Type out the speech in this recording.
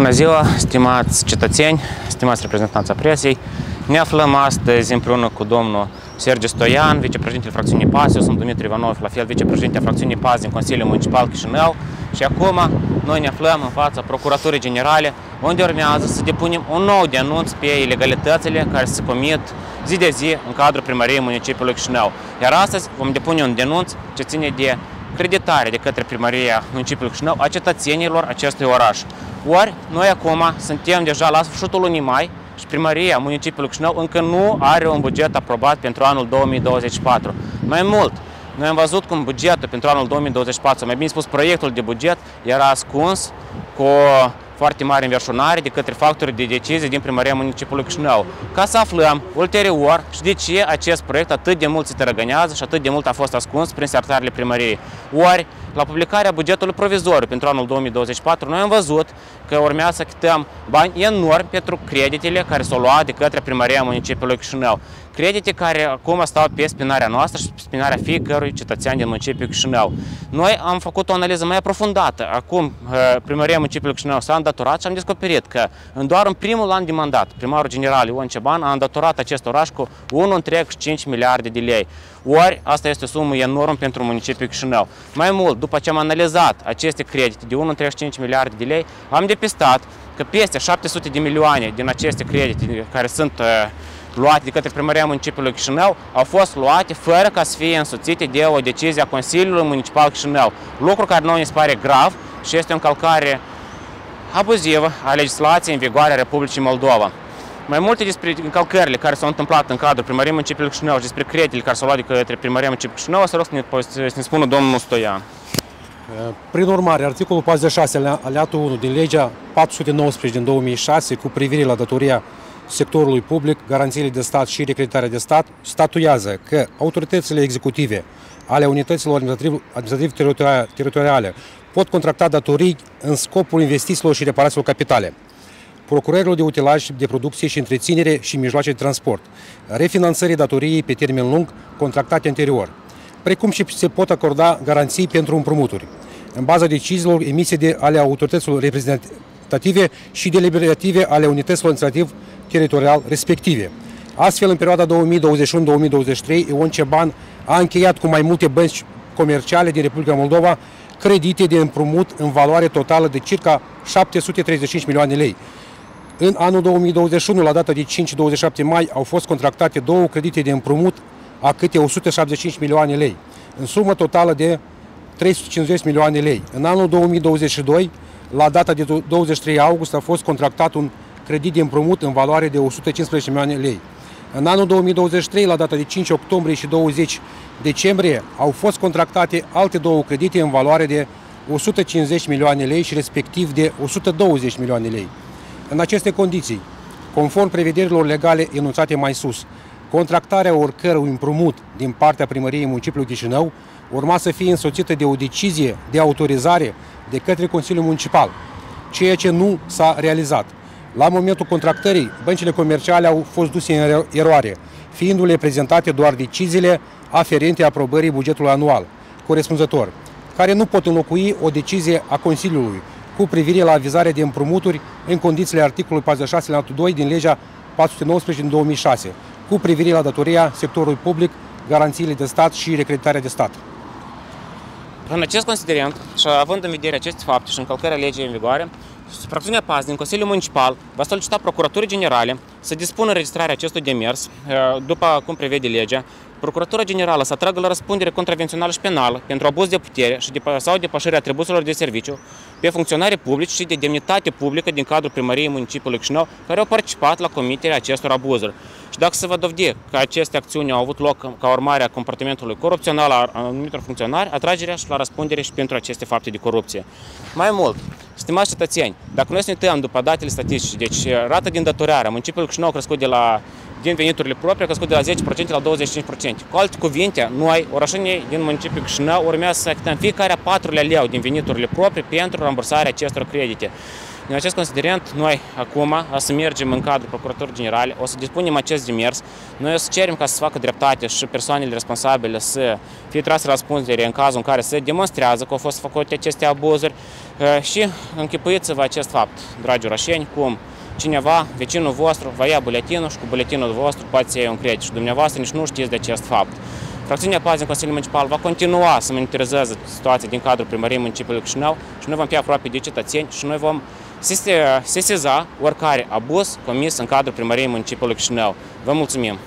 Bună ziua, stimați cetățeni, stimați reprezentanța presei. Ne aflăm astăzi împreună cu domnul Sergiu Stoian, vicepreședintele fracțiunii PAS, eu sunt Dumitru Ivanov, la fel vicepreședintele fracțiunii PAS din Consiliul Municipal Chișinău și acum noi ne aflăm în fața Procuraturii Generale, unde urmează să depunem un nou denunț pe ilegalitățile care se comit zi de zi în cadrul primăriei municipiului Chișinău. Iar astăzi vom depune un denunț ce ține de creditare de către primăria municipiului Chișinău a cetățenilor acestui oraș. Ori noi acum suntem deja la sfârșitul lunii mai și primăria municipiului Chișinău încă nu are un buget aprobat pentru anul 2024. Mai mult, noi am văzut cum bugetul pentru anul 2024, mai bine spus proiectul de buget, era ascuns cu foarte mare înverșunare de către factorii de decizie din primăria municipiului Chișinău. Ca să aflăm ulterior și de ce acest proiect atât de mult se tărăgănează și atât de mult a fost ascuns prin sertarele primăriei. Ori, la publicarea bugetului provizoriu pentru anul 2024, noi am văzut că urmează să achităm bani enormi pentru creditele care s-au luat de către primăria municipiului Chișinău. Credite care acum stau pe spinarea noastră și pe spinarea fiecărui cetățean din municipiul Chișinău. Noi am făcut o analiză mai aprofundată. Acum, primăria municipiului Chișinău s-a îndatorat și am descoperit că în doar în primul an de mandat, primarul general Ion Ceban a îndatorat acest oraș cu 1,5 miliarde de lei. Ori asta este o sumă enormă pentru municipiul Chișinău. Mai mult, după ce am analizat aceste credite de 1,35 miliarde de lei, am depistat că peste 700 de milioane din aceste credite care sunt luate de către primăria municipiului Chișinău au fost luate fără ca să fie însuțite de o decizie a Consiliului Municipal Chișinău. Lucru care nu ne pare grav și este o încălcare abuzivă a legislației în vigoare a Republicii Moldova. Mai multe despre încălcările care s-au întâmplat în cadrul primăriei municipiului Chișinău și despre creditele care s-au luat de către primăria municipiului Chișinău, să rog să ne, să ne spună domnul Stoian. Prin urmare, articolul 46 aliatul 1 din legea 419 din 2006 cu privire la datoria sectorului public, garanțiile de stat și recreditarea de stat statuiază că autoritățile executive ale unităților administrativ-teritoriale pot contracta datorii în scopul investițiilor și reparațiilor capitale, procurărilor de utilaj de producție și întreținere și mijloace de transport, refinanțării datoriei pe termen lung contractate anterior, precum și se pot acorda garanții pentru împrumuturi, în baza deciziilor emise de ale autorităților reprezentative și deliberative ale unităților administrativ teritorial respective. Astfel, în perioada 2021-2023, Ion Ceban a încheiat cu mai multe bănci comerciale din Republica Moldova credite de împrumut în valoare totală de circa 735 milioane lei. În anul 2021, la data de 5-27 mai, au fost contractate două credite de împrumut a câte 175 milioane lei, în sumă totală de 350 milioane lei. În anul 2022, la data de 23 august, a fost contractat un credit de împrumut în valoare de 115 milioane lei. În anul 2023, la data de 5 octombrie și 20 decembrie, au fost contractate alte două credite în valoare de 150 milioane lei și respectiv de 120 milioane lei. În aceste condiții, conform prevederilor legale enunțate mai sus, contractarea oricărui împrumut din partea primăriei municipiului Chișinău urma să fie însoțită de o decizie de autorizare de către Consiliul Municipal, ceea ce nu s-a realizat. La momentul contractării, băncile comerciale au fost duse în eroare, fiindu-le prezentate doar deciziile aferente aprobării bugetului anual corespunzător, care nu pot înlocui o decizie a Consiliului cu privire la avizarea de împrumuturi în condițiile articolului 46 la 2 din legea 419 din 2006, cu privire la datoria sectorului public, garanțiile de stat și recreditarea de stat. În acest considerent și având în vedere aceste fapte și încălcarea legii în vigoare, Fracțiunea PAS din Consiliul Municipal va solicita Procuraturii Generale să dispună înregistrarea acestui demers, după cum prevede legea, Procuratura Generală să atragă la răspundere contravențională și penală pentru abuz de putere și de, sau depășirea atribuțiilor de serviciu pe funcționare publici și de demnitate publică din cadrul primăriei municipiului Chișinău care au participat la comiterea acestor abuzuri. Și dacă se va dovedi că aceste acțiuni au avut loc ca urmare a comportamentului corupțional al anumitor funcționari, atragerea și la răspundere și pentru aceste fapte de corupție. Mai mult, stimați cetățeni, dacă noi să ne uităm după datele statistice, deci rata de îndatorare a municipiului Chișinău a crescut de la din veniturile proprii a crescut de la 10% la 25%. Cu alte cuvinte, noi, orașenii din municipiul Chișinău, urmează să achităm fiecare a patrulea leu din veniturile proprii pentru rambursarea acestor credite. Din acest considerent, noi acum o să mergem în cadrul Procuraturii Generale, o să dispunem acest demers, noi o să cerem ca să se facă dreptate și persoanele responsabile să fie trase răspundere în cazul în care se demonstrează că au fost făcute aceste abuzuri. Și închipuiți-vă acest fapt, dragi orașeni, cum cineva, vecinul vostru, va ia buletinul și cu buletinul vostru poate să iei un credit. Și dumneavoastră nici nu știți de acest fapt. Fracțiunea Pază în Consiliul Municipal va continua să monitorizeze situația din cadrul primăriei municipiului Chișinău și noi vom fi aproape de cetățeni și noi vom sesiza oricare abuz comis în cadrul primăriei municipiului Chișinău. Vă mulțumim!